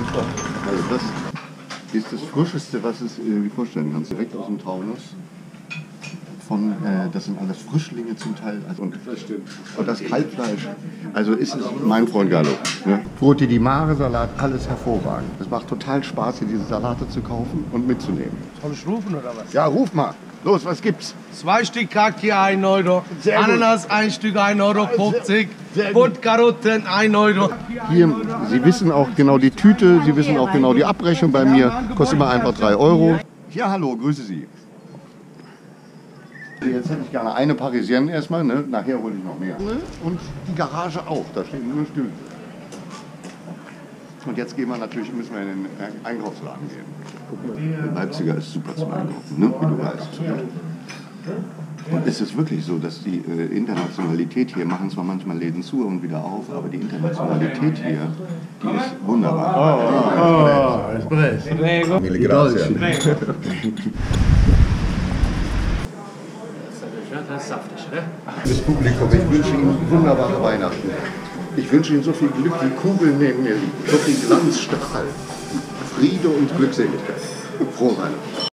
super. Also das ist das Frischeste, was es äh, vorstellen kannst. Direkt aus dem Taunus. Von, äh, das sind alles Frischlinge zum Teil. Also, und, und das Kalbfleisch. Also ist es mein Freund Gallo. Ne? Brote di Mare Salat, alles hervorragend. Es macht total Spaß, hier diese Salate zu kaufen und mitzunehmen. Soll ich rufen oder was? Ja, ruf mal. Los, was gibt's? Zwei Stück Kaki, 1 Euro. Sehr gut. Ananas, ein Stück, 1 Euro 50. sehr gut. Buttkarotten, 1 Euro. Hier, Sie wissen auch genau die Tüte, Sie wissen auch genau die Abrechnung bei mir. Kostet immer einfach 3 Euro. Ja, hallo, grüße Sie. Jetzt hätte ich gerne eine Parisienne erstmal, ne? nachher hole ich noch mehr. Und die Garage auch, da stehen nur Stühle. Und jetzt gehen wir natürlich, müssen wir in den Einkaufsladen gehen. Der Leipziger ist super zum Einkaufen, ne? wie du weißt. Und es ist wirklich so, dass die äh, Internationalität hier, machen zwar manchmal Läden zu und wieder auf, aber die Internationalität hier, die ist wunderbar. Mille grazie. Das Publikum, ich wünsche Ihnen wunderbare Weihnachten. Ich wünsche Ihnen so viel Glück, die Kugeln neben mir liegen, so viel Glanz, Strahl, Friede und Glückseligkeit. Frohe Weihnachten.